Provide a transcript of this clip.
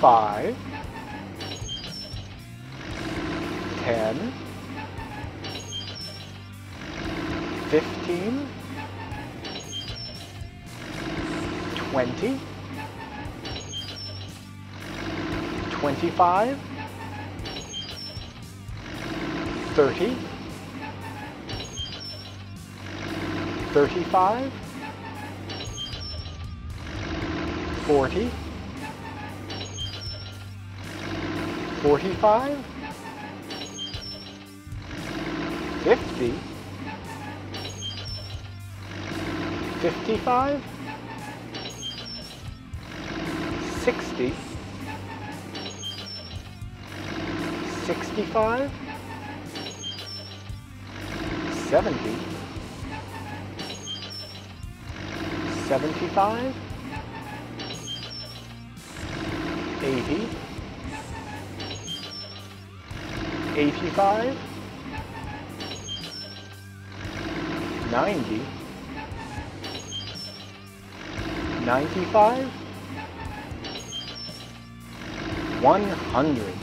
five, ten, fifteen, twenty, twenty-five, thirty, thirty-five, forty, forty-five, fifty, fifty-five, sixty, sixty-five, seventy, seventy-five, eighty, eighty-five, ninety, ninety-five, one hundred.